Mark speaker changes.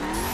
Speaker 1: Podcast.